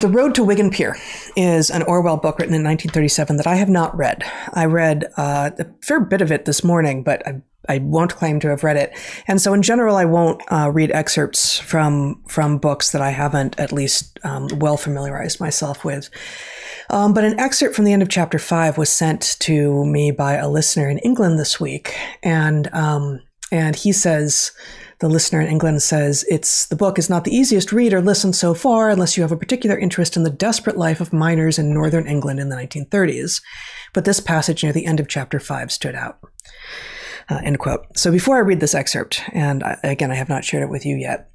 The Road to Wigan Pier is an Orwell book written in 1937 that I have not read. I read uh, a fair bit of it this morning, but I, I, won't claim to have read it. And so, in general, I won't uh, read excerpts from from books that I haven't at least um, well familiarized myself with. Um, but an excerpt from the end of chapter five was sent to me by a listener in England this week, and um, and he says the listener in England says it's the book is not the easiest read or listen so far unless you have a particular interest in the desperate life of miners in northern England in the 1930s. But this passage near the end of chapter five stood out. Uh, end quote. So before I read this excerpt, and I, again, I have not shared it with you yet,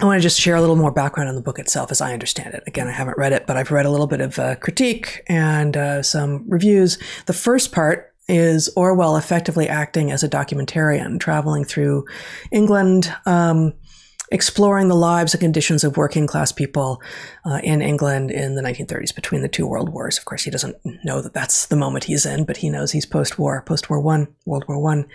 I want to just share a little more background on the book itself as I understand it. Again, I haven't read it, but I've read a little bit of uh, critique and uh, some reviews. The first part is Orwell effectively acting as a documentarian, traveling through England, um, exploring the lives and conditions of working class people uh, in England in the 1930s between the two world wars. Of course, he doesn't know that that's the moment he's in, but he knows he's post-war, post-war one, World War One.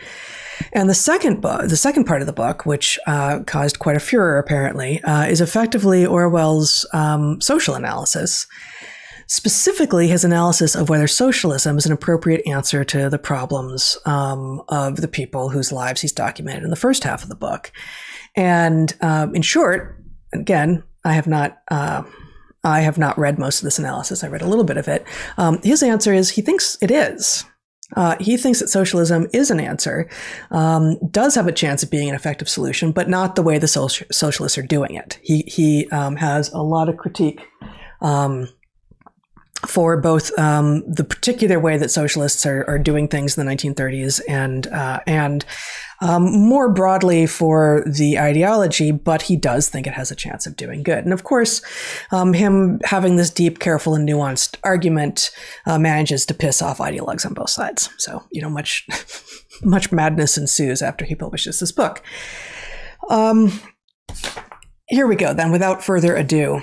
And the second book, the second part of the book, which uh, caused quite a furor apparently, uh, is effectively Orwell's um, social analysis specifically his analysis of whether socialism is an appropriate answer to the problems um, of the people whose lives he's documented in the first half of the book. And um, in short, again, I have not. Uh, I have not read most of this analysis. I read a little bit of it. Um, his answer is he thinks it is. Uh, he thinks that socialism is an answer, um, does have a chance of being an effective solution, but not the way the social- socialists are doing it. He he um, has a lot of critique um, for both um, the particular way that socialists are, are, doing things in the 1930s and uh, and um, more broadly for the ideology, but he does think it has a chance of doing good. And of course, um, him having this deep, careful, and nuanced argument uh, manages to piss off ideologues on both sides. So you know, much much madness ensues after he publishes this book. Um, here we go. Then, without further ado.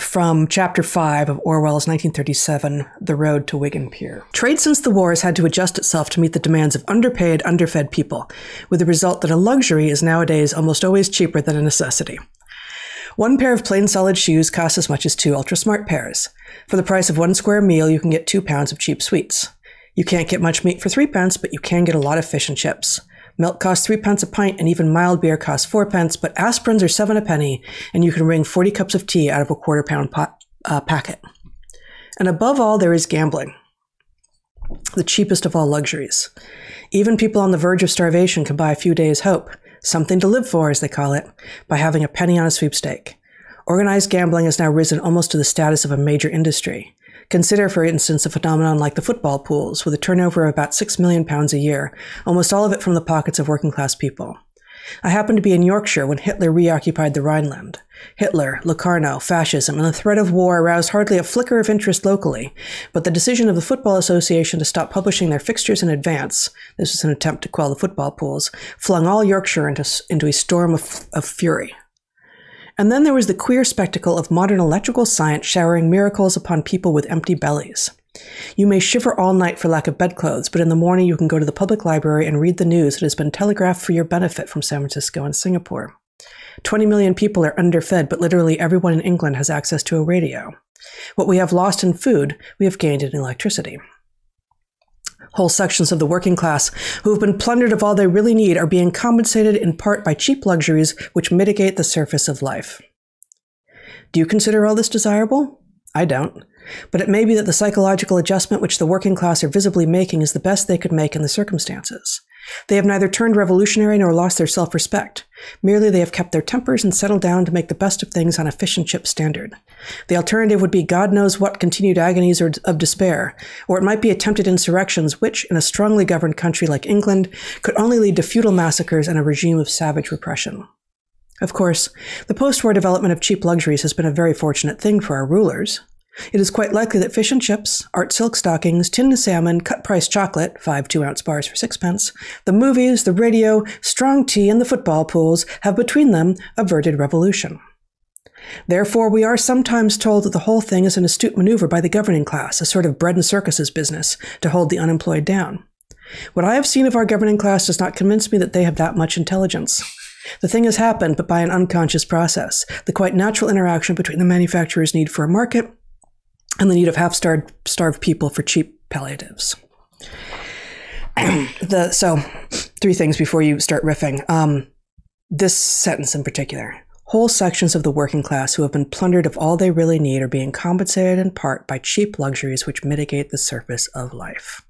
From chapter 5 of Orwell's 1937, The Road to Wigan Pier. Trade since the war has had to adjust itself to meet the demands of underpaid, underfed people, with the result that a luxury is nowadays almost always cheaper than a necessity. One pair of plain solid shoes costs as much as two ultra smart pairs. For the price of one square meal, you can get two pounds of cheap sweets. You can't get much meat for three pence, but you can get a lot of fish and chips. Milk costs three pence a pint, and even mild beer costs four pence, but aspirins are seven a penny, and you can wring 40 cups of tea out of a quarter pound pot, uh, packet. And above all, there is gambling, the cheapest of all luxuries. Even people on the verge of starvation can buy a few days' hope, something to live for, as they call it, by having a penny on a sweepstake. Organized gambling has now risen almost to the status of a major industry. Consider, for instance, a phenomenon like the football pools, with a turnover of about six million pounds a year, almost all of it from the pockets of working class people. I happened to be in Yorkshire when Hitler reoccupied the Rhineland. Hitler, Locarno, fascism, and the threat of war aroused hardly a flicker of interest locally, but the decision of the Football Association to stop publishing their fixtures in advance, this was an attempt to quell the football pools, flung all Yorkshire into, into a storm of, of fury. And then there was the queer spectacle of modern electrical science showering miracles upon people with empty bellies. You may shiver all night for lack of bedclothes, but in the morning you can go to the public library and read the news that has been telegraphed for your benefit from San Francisco and Singapore. 20 million people are underfed, but literally everyone in England has access to a radio. What we have lost in food, we have gained in electricity. Whole sections of the working class who have been plundered of all they really need are being compensated in part by cheap luxuries which mitigate the surface of life. Do you consider all this desirable? I don't. But it may be that the psychological adjustment which the working class are visibly making is the best they could make in the circumstances. They have neither turned revolutionary nor lost their self respect. Merely they have kept their tempers and settled down to make the best of things on a fish and chip standard. The alternative would be God knows what continued agonies of despair, or it might be attempted insurrections which, in a strongly governed country like England, could only lead to futile massacres and a regime of savage repression. Of course, the post war development of cheap luxuries has been a very fortunate thing for our rulers. It is quite likely that fish and chips, art silk stockings, tinned salmon, cut price chocolate, five two ounce bars for sixpence, the movies, the radio, strong tea, and the football pools have between them averted revolution. Therefore, we are sometimes told that the whole thing is an astute maneuver by the governing class, a sort of bread and circuses business to hold the unemployed down. What I have seen of our governing class does not convince me that they have that much intelligence. The thing has happened, but by an unconscious process. The quite natural interaction between the manufacturer's need for a market and the need of half starved, starved people for cheap palliatives. the, so, three things before you start riffing. Um, this sentence in particular. Whole sections of the working class who have been plundered of all they really need are being compensated in part by cheap luxuries which mitigate the surface of life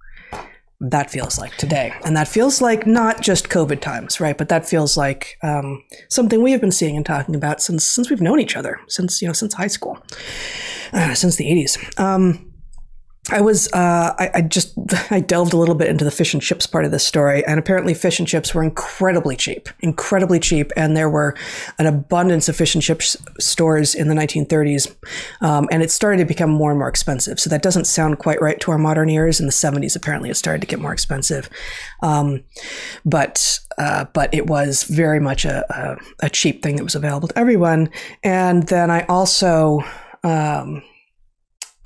that feels like today. And that feels like not just COVID times, right? But that feels like um, something we have been seeing and talking about since since we've known each other, since you know, since high school, uh, since the eighties. Um, I was uh, I, I, just I delved a little bit into the fish and chips part of this story, and apparently fish and chips were incredibly cheap, incredibly cheap, and there were an abundance of fish and chips stores in the 1930s, um, and it started to become more and more expensive. So that doesn't sound quite right to our modern ears. In the 70s, apparently, it started to get more expensive, um, but uh, but it was very much a, a, a, cheap thing that was available to everyone. And then I also um,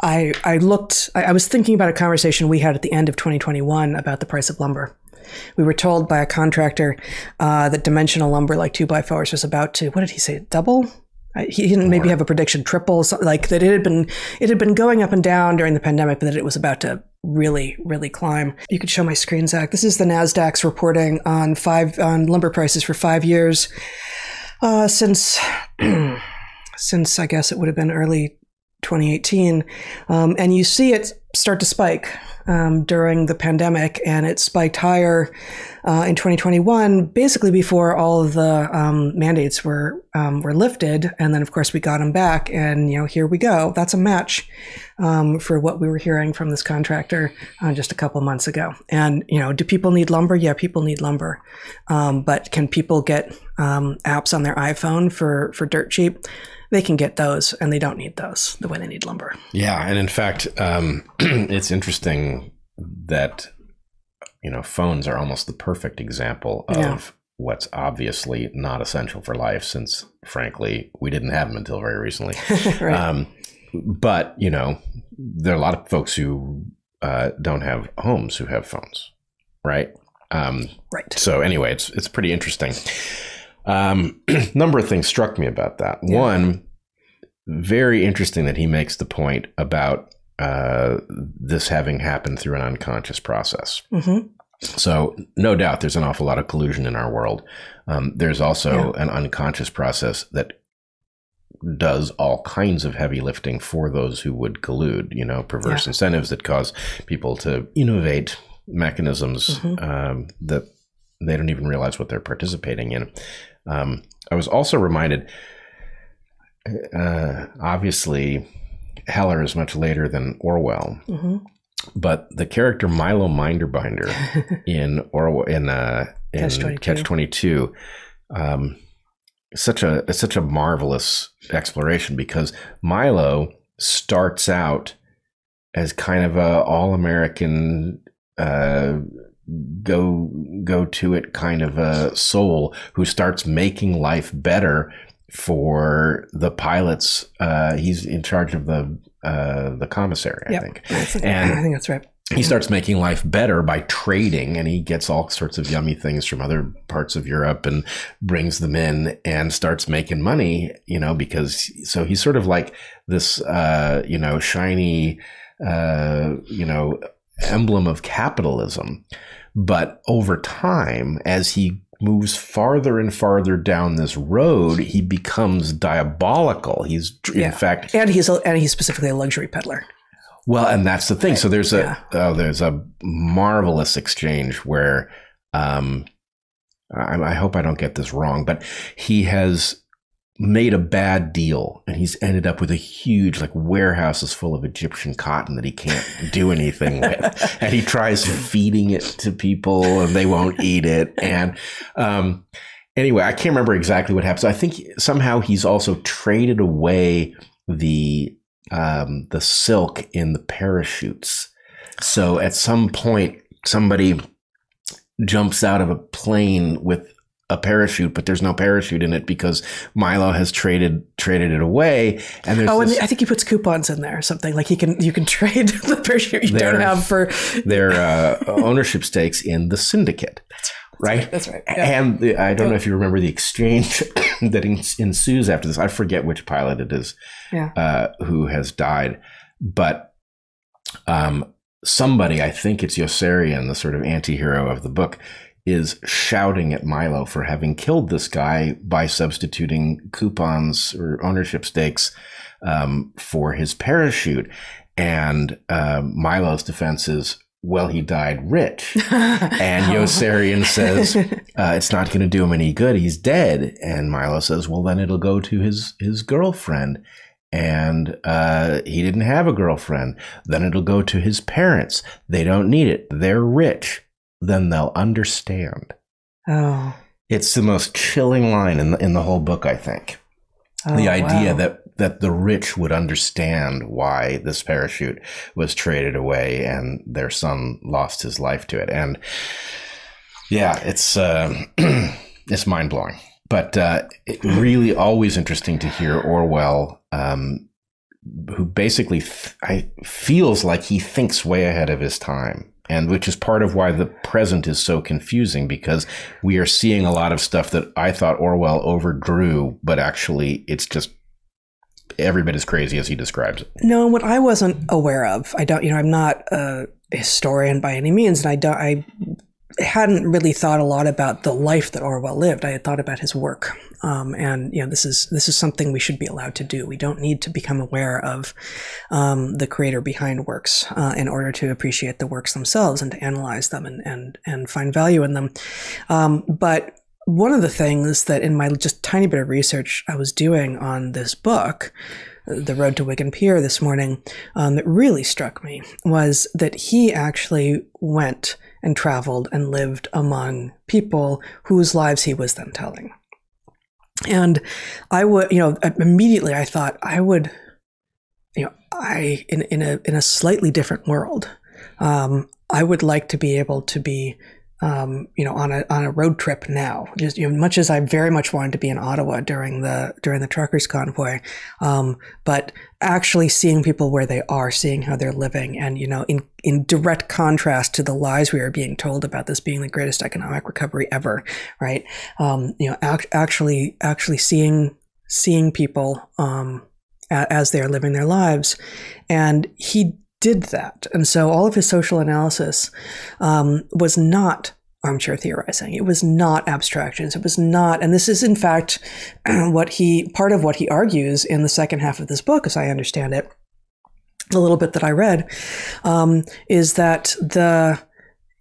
I, I looked, I, I was thinking about a conversation we had at the end of 2021 about the price of lumber. We were told by a contractor uh, that dimensional lumber, like two by fours, was about to, what did he say, double? He didn't maybe have a prediction triple, like that it had been it had been going up and down during the pandemic, but that it was about to really, really climb. You could show my screen, Zach. This is the Nasdaq's reporting on five on lumber prices for five years uh, since since I guess it would have been early 2018. Um, and you see it start to spike um, during the pandemic, and it spiked higher uh, in 2021, basically before all of the um, mandates were um, were lifted. And then, of course, we got them back, and you know, here we go. That's a match um, for what we were hearing from this contractor uh, just a couple months ago. And you know, do people need lumber? Yeah, people need lumber, um, but can people get apps on their iPhone for for dirt cheap? They can get those and they don't need those the way they need lumber. Yeah. And in fact, um, it's interesting that, you know, phones are almost the perfect example of yeah. what's obviously not essential for life since, frankly, we didn't have them until very recently. right. um, but, you know, there are a lot of folks who uh, don't have homes who have phones, right? Um, right. So anyway, it's it's pretty interesting. Um, number of things struck me about that. Yeah. One, very interesting that he makes the point about uh, this having happened through an unconscious process. Mm-hmm. So, no doubt, there's an awful lot of collusion in our world. Um, there's also yeah. an unconscious process that does all kinds of heavy lifting for those who would collude. You know, perverse yeah. incentives that cause people to innovate mechanisms mm-hmm. um, that they don't even realize what they're participating in. Um, I was also reminded, uh, obviously, Heller is much later than Orwell, mm-hmm. but the character Milo Minderbinder in Orwell in uh, in Catch Twenty Two. Um, such a such a marvelous exploration because Milo starts out as kind of a all American uh, go go to it kind of a soul who starts making life better for the pilots. Uh, he's in charge of the uh, the commissary, I yep. think. And I think that's right. He starts making life better by trading, and he gets all sorts of yummy things from other parts of Europe and brings them in and starts making money. You know, because so he's sort of like this, uh, you know, shiny, uh, you know, emblem of capitalism. But over time, as he moves farther and farther down this road, he becomes diabolical. He's in fact, and he's a, and he's specifically a luxury peddler. Well, and that's the thing. Right. So there's a yeah. oh, there's a marvelous exchange where um, I, I hope I don't get this wrong, but he has made a bad deal and he's ended up with a huge like warehouses full of Egyptian cotton that he can't do anything with. And he tries feeding it to people and they won't eat it. And um, anyway, I can't remember exactly what happens. I think somehow he's also traded away the um, the silk in the parachutes. So at some point somebody jumps out of a plane with a parachute, but there's no parachute in it because Milo has traded traded it away. And there's oh, and I think he puts coupons in there or something like he can you can trade the parachute you their, don't have for their uh, ownership stakes in the syndicate. right? That's right. Yeah. And the, I don't know if you remember the exchange that ensues after this. I forget which pilot it is yeah. uh, who has died, but um, somebody, I think it's Yossarian, the sort of anti-hero of the book, is shouting at Milo for having killed this guy by substituting coupons or ownership stakes um, for his parachute. And uh, Milo's defense is, well, he died rich. and Yossarian says, uh, it's not going to do him any good. He's dead. And Milo says, well, then it'll go to his, his girlfriend. And uh, he didn't have a girlfriend. Then it'll go to his parents. They don't need it. They're rich. Then they'll understand. Oh. It's the most chilling line in the, in the whole book, I think. Oh, the idea wow. that that the rich would understand why this parachute was traded away and their son lost his life to it. And yeah, it's uh, it's mind blowing, but uh, it really always interesting to hear Orwell. Um, who basically th- I, feels like he thinks way ahead of his time and which is part of why the present is so confusing because we are seeing a lot of stuff that I thought Orwell overdrew, but actually it's just every bit as crazy as he describes it. No, what I wasn't aware of, I don't, you know, I'm not a historian by any means, and I don't, I hadn't really thought a lot about the life that Orwell lived. I had thought about his work, um, and you know, this is this is something we should be allowed to do. We don't need to become aware of um, the creator behind works uh, in order to appreciate the works themselves and to analyze them and and and find value in them. Um, but one of the things that in my just tiny bit of research I was doing on this book, The Road to Wigan Pier this morning, um, that really struck me was that he actually went and traveled and lived among people whose lives he was then telling. And I would, you know, immediately I thought I would, you know, I in in a in a slightly different world, um, I would like to be able to be um, you know, on a on a road trip now. Just you know, much as I very much wanted to be in Ottawa during the during the truckers convoy, um, but actually seeing people where they are, seeing how they're living, and you know, in in direct contrast to the lies we are being told about this being the greatest economic recovery ever, right? Um, you know, ac- actually actually seeing seeing people um, as they are living their lives, and he did that. And so all of his social analysis um, was not armchair theorizing. It was not abstractions. It was not, and this is in fact what he, part of what he argues in the second half of this book, as I understand it, a little bit that I read, um, is that the,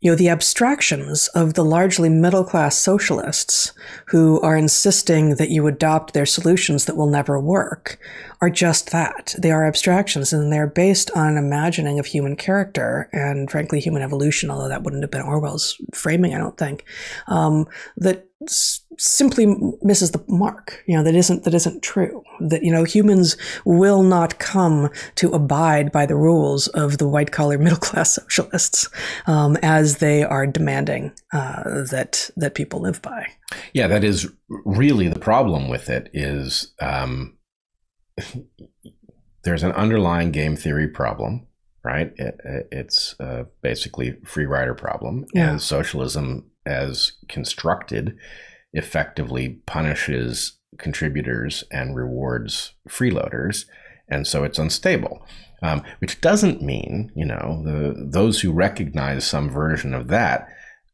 you know, the abstractions of the largely middle class socialists who are insisting that you adopt their solutions that will never work are just that. They are abstractions and they're based on an imagining of human character and frankly human evolution, although that wouldn't have been Orwell's framing, I don't think, um, that simply misses the mark. You know, that isn't, that isn't true. That, you know, humans will not come to abide by the rules of the white collar middle class socialists um, as they are demanding uh, that, that people live by. Yeah, that is really the problem with it is, um, there's an underlying game theory problem, right? It, it's uh, basically free rider problem, yeah. and socialism, as constructed, effectively punishes contributors and rewards freeloaders, and so it's unstable. Um, which doesn't mean, you know, the those who recognize some version of that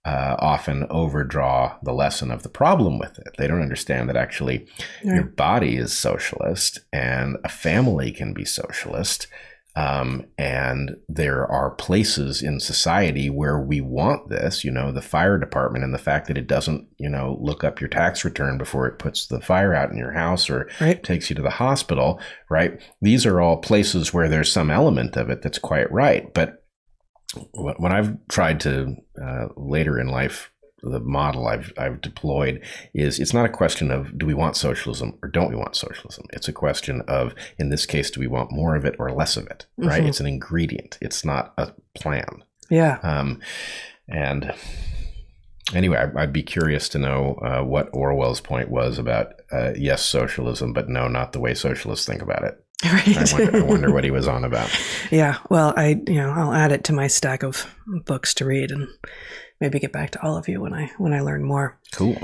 uh, often overdraw the lesson of the problem with it. They don't understand that actually yeah. your body is socialist and a family can be socialist. Um, and there are places in society where we want this, you know, the fire department and the fact that it doesn't, you know, look up your tax return before it puts the fire out in your house or right. takes you to the hospital, right? These are all places where there's some element of it that's quite right. But when I've tried to uh, later in life, the model I've I've deployed is it's not a question of do we want socialism or don't we want socialism. It's a question of in this case do we want more of it or less of it. Right? Mm-hmm. It's an ingredient. It's not a plan. Yeah. Um, and anyway, I, would be curious to know uh, what Orwell's point was about uh, yes socialism, but no, not the way socialists think about it. Right. I wonder, I wonder, what he was on about. Yeah. Well, I you know I'll add it to my stack of books to read and maybe get back to all of you when I when I learn more. Cool.